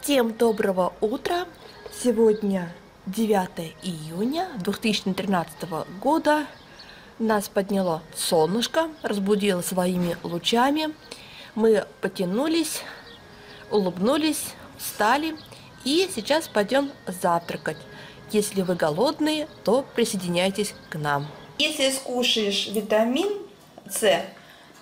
Всем доброго утра! Сегодня 9 июня 2013 года. Нас подняло солнышко, разбудило своими лучами. Мы потянулись, улыбнулись, встали и сейчас пойдем завтракать. Если вы голодные, то присоединяйтесь к нам. Если скушаешь витамин С,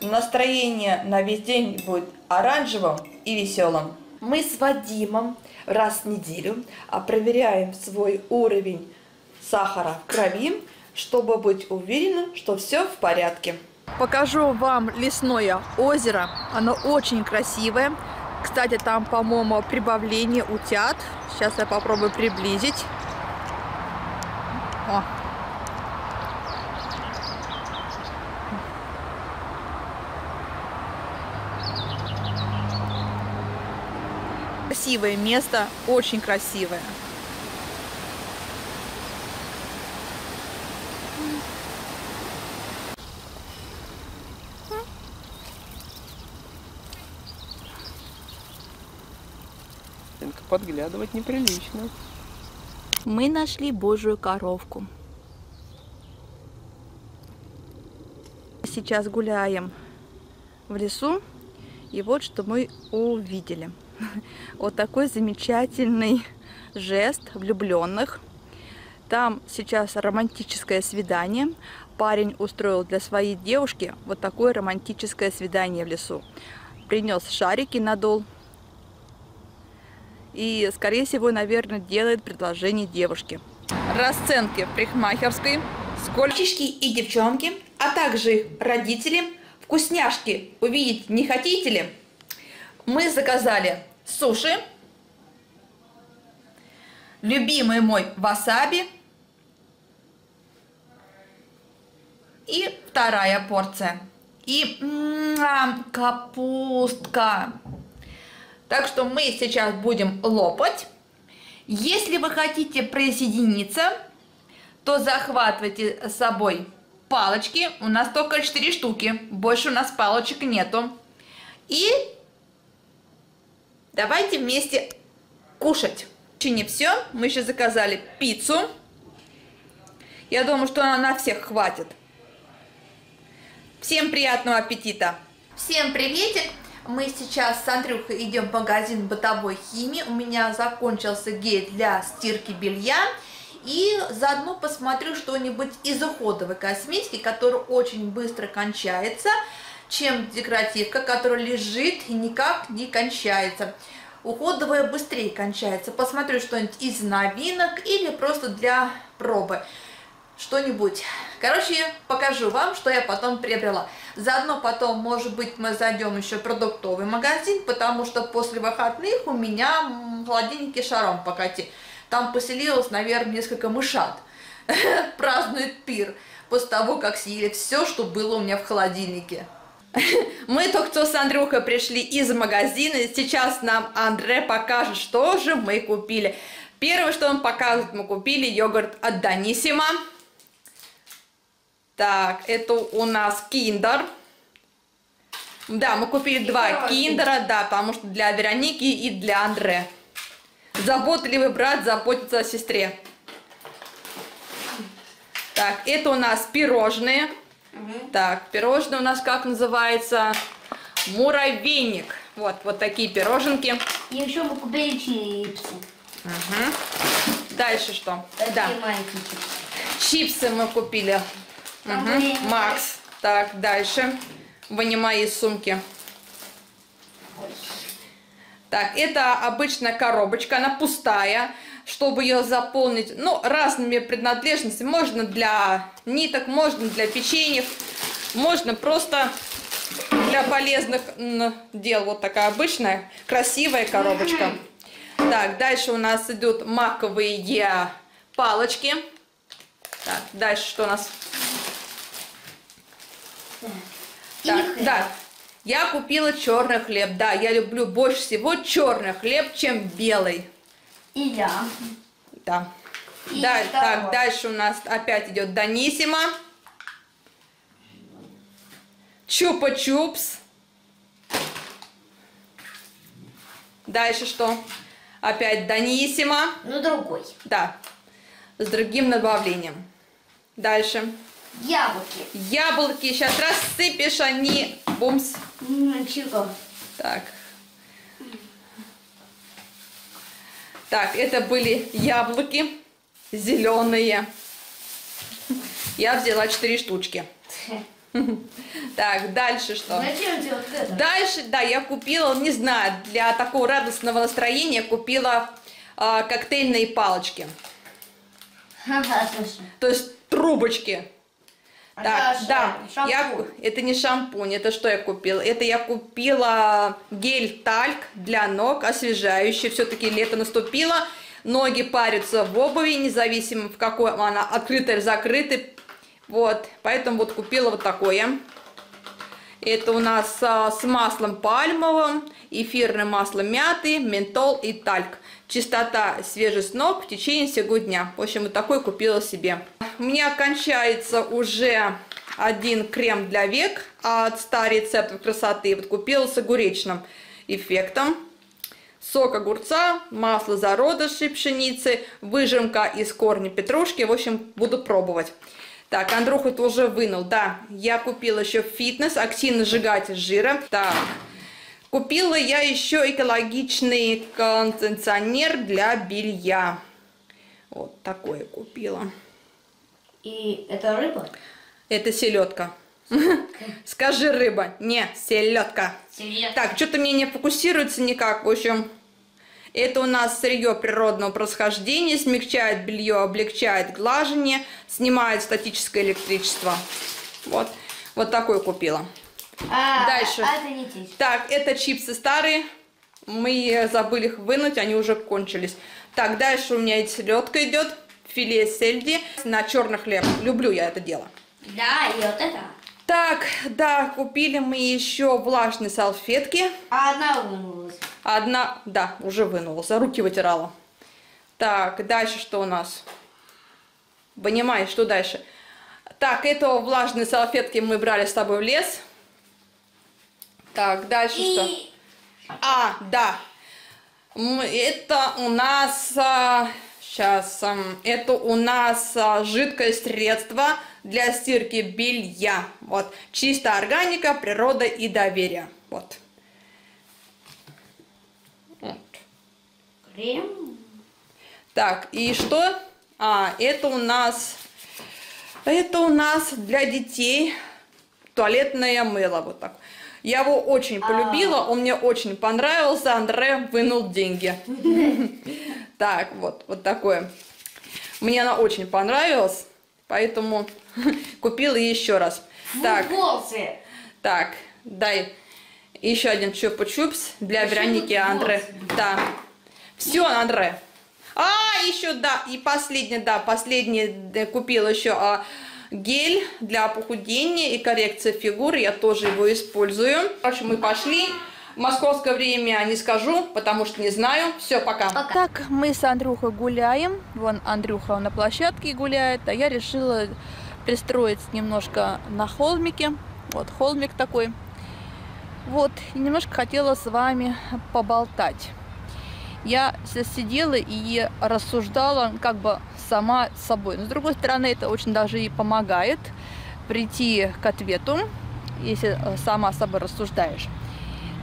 настроение на весь день будет оранжевым и веселым. Мы с Вадимом раз в неделю а, проверяем свой уровень сахара в крови, чтобы быть уверенным, что все в порядке. Покажу вам лесное озеро. Оно очень красивое. Кстати, там, по-моему, прибавление утят. Сейчас я попробую приблизить. Красивое место, очень красивое. Подглядывать неприлично. Мы нашли божью коровку. Сейчас гуляем в лесу, и вот что мы увидели. Вот такой замечательный жест влюбленных. Там сейчас романтическое свидание. Парень устроил для своей девушки вот такое романтическое свидание в лесу. Принес шарики, надул. И, скорее всего, наверное, делает предложение девушке. Расценки в парикмахерской. Сколько... И девчонки, а также родители, вкусняшки увидеть не хотите ли? Мы заказали суши, любимый мой васаби и вторая порция. И капустка. Так что мы сейчас будем лопать. Если вы хотите присоединиться, то захватывайте с собой палочки. У нас только 4 штуки. Больше у нас палочек нету. И давайте вместе кушать. Еще не все. Мы еще заказали пиццу. Я думаю, что она на всех хватит. Всем приятного аппетита! Всем приветик! Мы сейчас с Андрюхой идем в магазин бытовой химии. У меня закончился гель для стирки белья. И заодно посмотрю что-нибудь из уходовой косметики, которая очень быстро кончается, чем декоративка, которая лежит и никак не кончается. Уходовая быстрее кончается. Посмотрю что-нибудь из новинок или просто для пробы что-нибудь. Короче, покажу вам, что я потом приобрела. Заодно потом, может быть, мы зайдем еще в продуктовый магазин, потому что после выходных у меня в холодильнике шаром покати. Там поселилось, наверное, несколько мышат. Празднует пир после того, как съели все, что было у меня в холодильнике. Мы только что с Андрюхой пришли из магазина. Сейчас нам Андре покажет, что же мы купили. Первое, что он показывает, мы купили йогурт от Даниссимо. Так, это у нас киндер. Да, мы купили два киндера, да, потому что для Вероники и для Андре. Заботливый брат заботится о сестре. Так, это у нас пирожные. Угу. Так, пирожные у нас как называется? Муравейник. Вот, вот такие пироженки. И еще мы купили чипсы. Угу. Дальше что? Такие да. маленькие чипсы. Чипсы мы купили. Угу. Макс. Так, дальше. Вынимай из сумки. Так, это обычная коробочка, она пустая. Чтобы ее заполнить, ну, разными принадлежностями. Можно для ниток, можно для печеньев, можно просто для полезных дел. Вот такая обычная, красивая коробочка. Так, дальше у нас идут маковые палочки. Так, дальше что у нас? Так, да. Я купила черный хлеб. Да, я люблю больше всего черный хлеб, чем белый. И я. Да. И да, второй. так, дальше у нас опять идет Даниссимо. Чупа-чупс. Дальше что? Опять Даниссимо. Ну, другой. Да, с другим добавлением. Дальше. Яблоки. Яблоки. Сейчас рассыпешь они. Бумс. Ничего. Так. Так, это были яблоки зеленые. Я взяла 4 штучки. Так, дальше что? Зачем делать это? Дальше, да, я купила, не знаю, для такого радостного настроения купила а, коктейльные палочки. Ага. То есть трубочки. Так, Это да, ша- я, это не шампунь, это что я купила? Это я купила гель тальк для ног, освежающий. Все-таки лето наступило, ноги парятся в обуви, независимо в какой она открытая или закрытая. Вот, поэтому вот купила вот такое. Это у нас а, с маслом пальмовым, эфирным маслом мяты, ментол и тальк. Чистота свежесть ног в течение всего дня. В общем, вот такой купила себе. У меня кончается уже один крем для век от 100 рецептов красоты. Вот купила с огуречным эффектом. Сок огурца, масло зародышей пшеницы, выжимка из корня петрушки. В общем, буду пробовать. Так, Андрюха это уже вынул. Да, я купила еще фитнес, активный сжигатель жира. Так, купила я еще экологичный кондиционер для белья. Вот такое купила. И это рыба? Это селедка. Скажи рыба. Не, селедка. Серьезно? Так, что-то мне не фокусируется никак. В общем, это у нас сырье природного происхождения, смягчает белье, облегчает глажение, снимает статическое электричество. Вот, вот такой купила. А, Дальше. А это не те. Так, это чипсы старые. Мы забыли их вынуть, они уже кончились. Так, дальше у меня селедка идет, филе сельди на черный хлеб. Люблю я это дело. Да, и вот это. Так, да, купили мы еще влажные салфетки. А одна вынулась. Одна, да, уже вынула, за руки вытирала. Так, дальше что у нас? Понимаешь, что дальше? Так, это влажные салфетки мы брали с тобой в лес. Так, дальше что? А, да. Это у нас... сейчас. это у нас а, жидкое средство для стирки белья. Вот. Чистая органика, природа и доверие. Вот. Крем. Так, и что? А, это у нас... Это у нас для детей туалетное мыло. Вот так. Я его очень полюбила, он мне очень понравился. Андре вынул деньги. Так, вот, вот такое. Мне она очень понравилась, поэтому купила еще раз. Так, так, дай еще один чупа-чупс для Вероники Андре. Да. Все, Андре. А, еще, да, и последний, да, последний да, купила еще а, гель для похудения и коррекции фигуры. Я тоже его использую. Короче, мы пошли. Московское время не скажу, потому что не знаю. Все, пока. Пока. Так, мы с Андрюхой гуляем. Вон Андрюха на площадке гуляет, а я решила пристроиться немножко на холмике. Вот холмик такой. Вот, и немножко хотела с вами поболтать. Я сидела и рассуждала как бы сама с собой. Но с другой стороны, это очень даже и помогает прийти к ответу, если э, сама с собой рассуждаешь.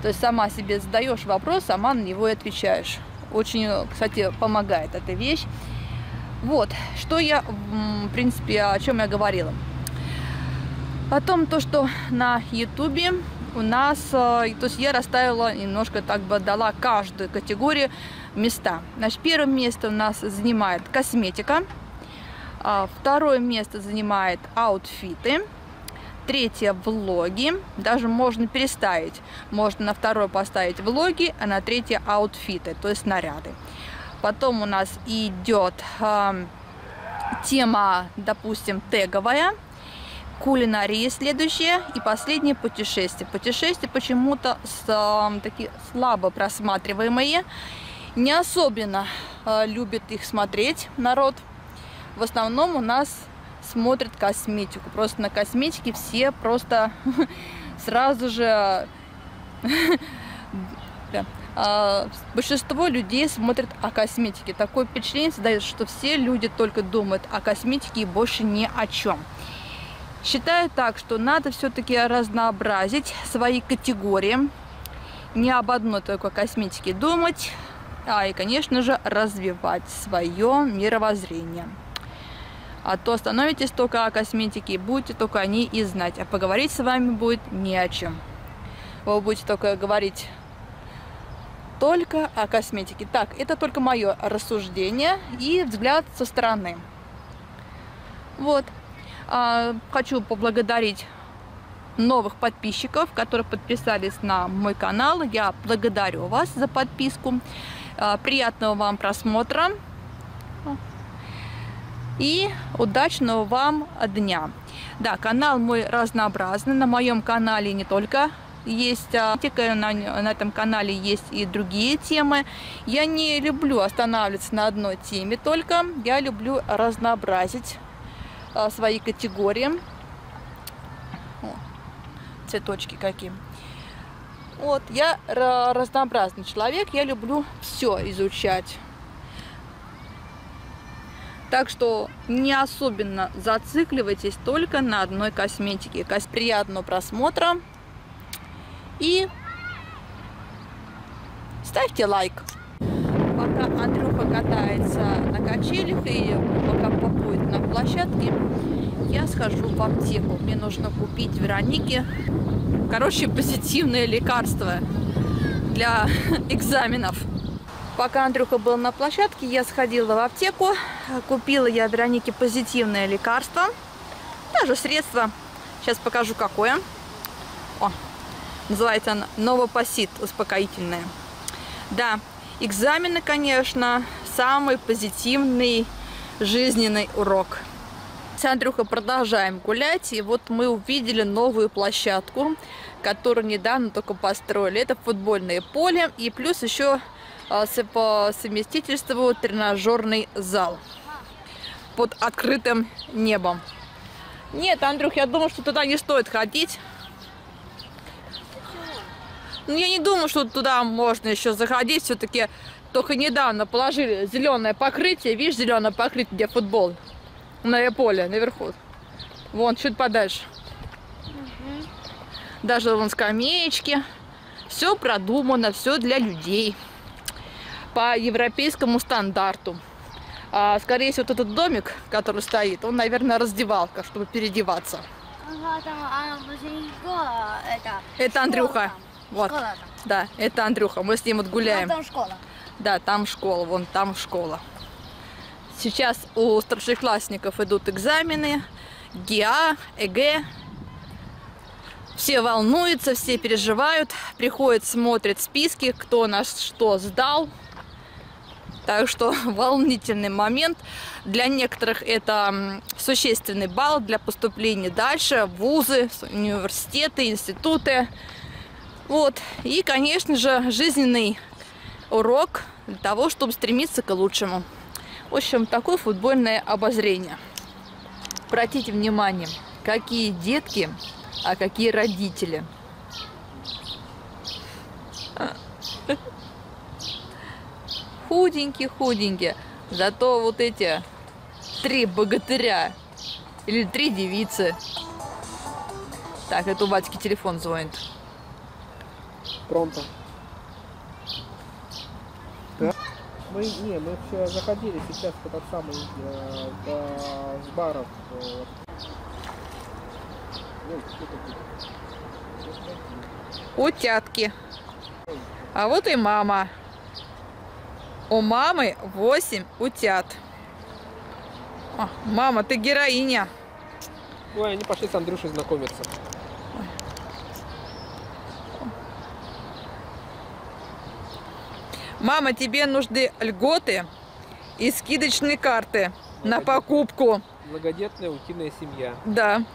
То есть сама себе задаешь вопрос, сама на него и отвечаешь. Очень, э, кстати, помогает эта вещь. Вот, что я, в принципе, о чем я говорила. О том, то, что на Ютубе у нас, э, то есть я расставила немножко, так бы дала каждую категорию места. Значит, первое место у нас занимает косметика, а, второе место занимает аутфиты, третье влоги, даже можно переставить, можно на второе поставить влоги, а на третье аутфиты, то есть наряды. Потом у нас идет ам, тема, допустим, теговая, кулинария следующая и последнее путешествие. Путешествия почему-то ам, такие слабо просматриваемые, не особенно а, любит их смотреть народ. В основном у нас смотрят косметику. Просто на косметике все просто сразу же. А, большинство людей смотрят о косметике. Такое впечатление создается, что все люди только думают о косметике и больше ни о чем. Считаю так, что надо все-таки разнообразить свои категории, не об одной только косметике думать, а и, конечно же, развивать свое мировоззрение. А то становитесь только о косметике, будете только о ней и знать, а поговорить с вами будет не о чем. Вы будете только говорить только о косметике. Так, это только мое рассуждение и взгляд со стороны. Вот. А, хочу поблагодарить новых подписчиков, которые подписались на мой канал. Я благодарю вас за подписку. А, приятного вам просмотра и удачного вам дня. Да, канал мой разнообразный. На моем канале не только есть а, на, на этом канале есть и другие темы. Я не люблю останавливаться на одной теме только. Я люблю разнообразить свои категории. О, цветочки какие. Вот, я разнообразный человек, я люблю все изучать. Так что не особенно зацикливайтесь только на одной косметике. Приятного просмотра и ставьте лайк. Пока Андрюха катается на качелях и пока попоет на площадке, я схожу в аптеку. Мне нужно купить Веронике, короче, позитивное лекарство для экзаменов. Пока Андрюха был на площадке, я сходила в аптеку, купила я Веронике позитивное лекарство, даже средство. Сейчас покажу какое. О, называется оно Новопосит, успокоительное. Да, экзамены, конечно, самый позитивный жизненный урок. С Андрюхой продолжаем гулять, и вот мы увидели новую площадку, которую недавно только построили. Это футбольное поле, и плюс еще а, по совместительству тренажерный зал под открытым небом. Нет, Андрюх, я думаю, что туда не стоит ходить. Ну, я не думаю, что туда можно еще заходить. Все-таки только недавно положили зеленое покрытие. Видишь, зеленое покрытие, где футбол? На поле, наверху. Вон, чуть подальше. Угу. Даже вон скамеечки. Все продумано, все для людей. По европейскому стандарту. А, скорее всего, вот этот домик, который стоит, он, наверное, раздевалка, чтобы переодеваться. Ага, там, а, это, это Андрюха. Вот. Школа Да, это Андрюха. Мы с ним вот гуляем. А там школа. Да, там школа, вон там школа. Сейчас у старшеклассников идут экзамены, ГИА, ЭГЭ. Все волнуются, все переживают, приходят, смотрят списки, кто нас что сдал. Так что волнительный момент. Для некоторых это существенный балл для поступления дальше в вузы, университеты, институты. Вот. И, конечно же, жизненный урок для того, чтобы стремиться к лучшему. В общем, такое футбольное обозрение. Обратите внимание, какие детки, а какие родители. Худенькие-худенькие. Зато вот эти три богатыря или три девицы. Так, это у батьки телефон звонит. Пронто. Да? Мы, не, мы все заходили сейчас в этот самый, э, в, с баров. Э, Утятки. А вот и мама. У мамы 8 утят. О, мама, ты героиня. Ой, они пошли с Андрюшей знакомиться. Мама, тебе нужны льготы и скидочные карты на покупку. Многодетная утиная семья. Да.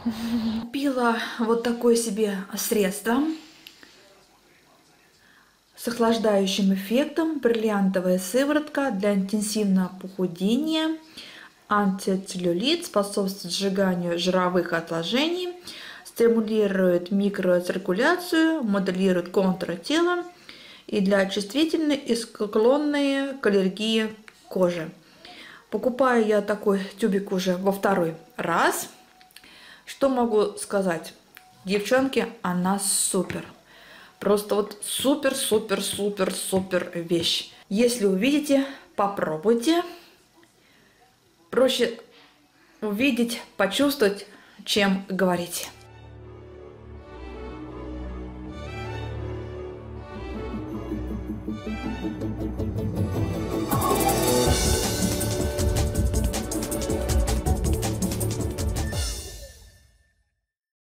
Купила вот такое себе средство с охлаждающим эффектом. Бриллиантовая сыворотка для интенсивного похудения. Антицеллюлит способствует сжиганию жировых отложений, стимулирует микроциркуляцию, моделирует контур тела и для чувствительной и склонной к аллергии кожи. Покупаю я такой тюбик уже во второй раз. Что могу сказать? Девчонки, она супер. Просто вот супер, супер, супер, супер вещь. Если увидите, попробуйте. Проще увидеть, почувствовать, чем говорить.